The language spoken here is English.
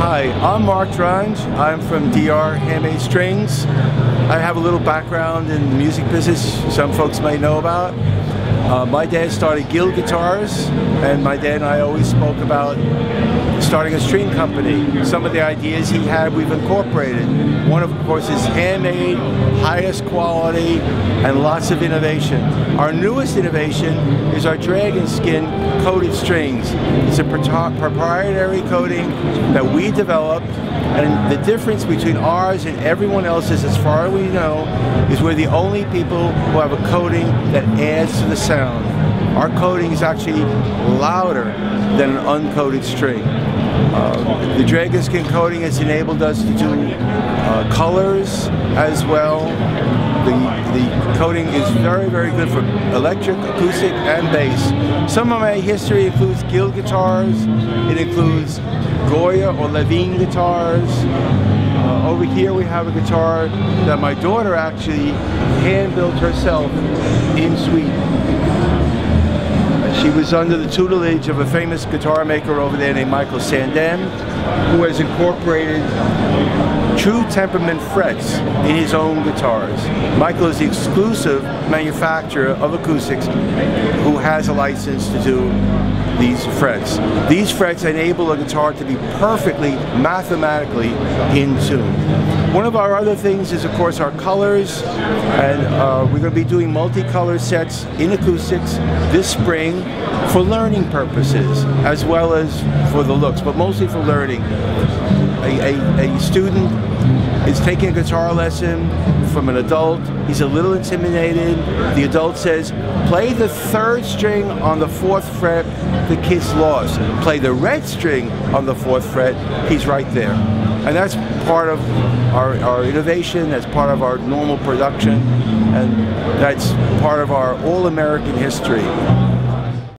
Hi, I'm Mark Dronge. I'm from DR Handmade Strings. I have a little background in the music business some folks may know about. Uh, my dad started Guild Guitars, and my dad and I always spoke about starting a string company. Some of the ideas he had, we've incorporated. One, of course, is handmade, highest quality, and lots of innovation. Our newest innovation is our dragon skin coated strings. It's a proprietary coating that we developed, and the difference between ours and everyone else's, as far as we know, is we're the only people who have a coating that adds to the sound. Our coating is actually louder than an uncoated string. Uh, the dragon skin coating has enabled us to do uh, colors as well. The, the coating is very, very good for electric, acoustic, and bass. Some of my history includes Guild guitars. It includes Goya or Levin guitars. Uh, over here we have a guitar that my daughter actually hand-built herself in Sweden. She was under the tutelage of a famous guitar maker over there named Michael Sandén, who has incorporated true temperament frets in his own guitars. Michael is the exclusive manufacturer of acoustics who has a license to do these frets. These frets enable a guitar to be perfectly mathematically in tune. One of our other things is of course our colors and uh, we're going to be doing multicolor sets in acoustics this spring for learning purposes as well as for the looks but mostly for learning. A, a, a student is taking a guitar lesson from an adult. He's a little intimidated. The adult says, play the third string on the fourth fret, the kid's lost. Play the red string on the fourth fret, he's right there. And that's part of our, our innovation, that's part of our normal production, and that's part of our all-American history.